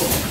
Unstoppable.